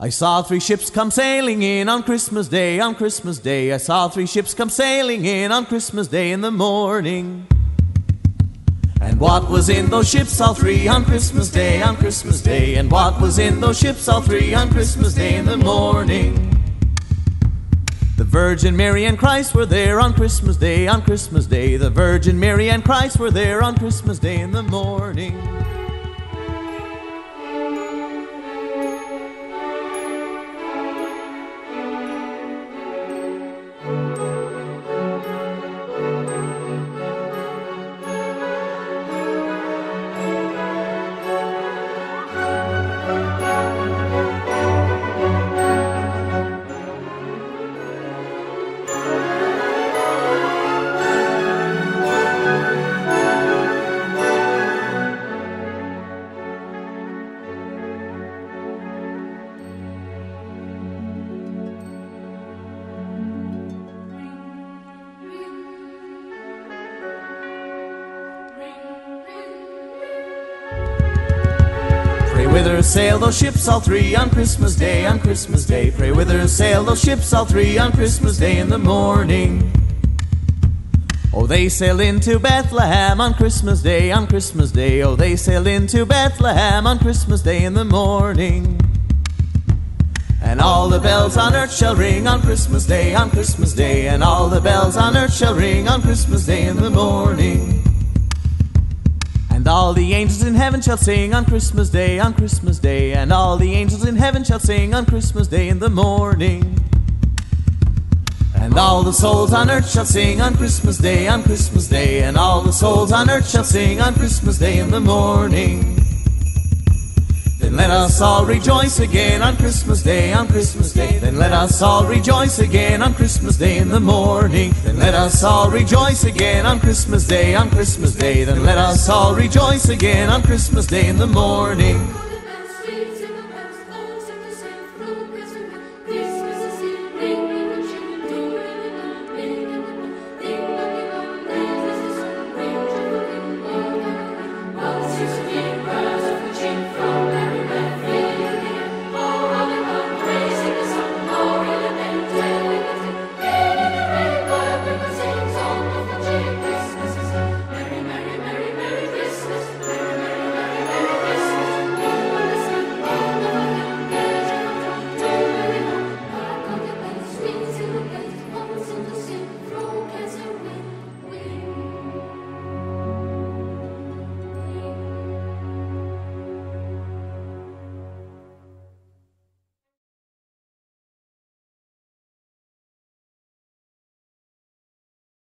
I saw three ships come sailing in on Christmas Day, on Christmas Day. I saw three ships come sailing in on Christmas Day in the morning. And what was in those ships, all three, on Christmas Day, on Christmas Day? And what was in those ships, all three, on Christmas Day in the morning? The Virgin Mary and Christ were there on Christmas Day, on Christmas Day. The Virgin Mary and Christ were there on Christmas Day in the morning. Whither sail those ships all three on Christmas Day, on Christmas Day. Pray whither sail those ships all three on Christmas Day in the morning. Oh, they sail into Bethlehem on Christmas Day, on Christmas Day. Oh, they sail into Bethlehem on Christmas Day in the morning. And all the bells on earth shall ring on Christmas Day, on Christmas Day. And all the bells on earth shall ring on Christmas Day in the morning. And all the angels in heaven shall sing on Christmas Day, on Christmas Day. And all the angels in heaven shall sing on Christmas Day in the morning. And all the souls on earth shall sing on Christmas Day, on Christmas Day. And all the souls on earth shall sing on Christmas Day in the morning. Then let us all rejoice again on Christmas Day, on Christmas Day. Then let us all rejoice again on Christmas Day in the morning. Then let us all rejoice again on Christmas Day, on Christmas Day. Then let us all rejoice again on Christmas Day in the morning.